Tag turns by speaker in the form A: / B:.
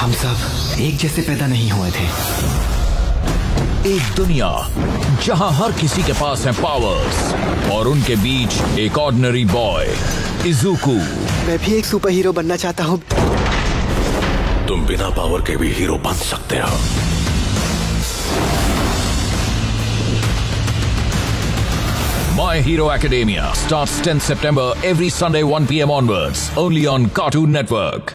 A: हम सब एक जैसे पैदा नहीं हुए थे
B: एक दुनिया जहाँ हर किसी के पास है पावर्स और उनके बीच एक ऑर्डनरी बॉय इजुकू
C: मैं भी एक सुपर हीरो बनना चाहता हूँ
D: तुम बिना पावर के भी हीरो बन सकते हो
B: My Hero Academia starts 10 September every Sunday 1 p.m. onwards, only on Cartoon Network.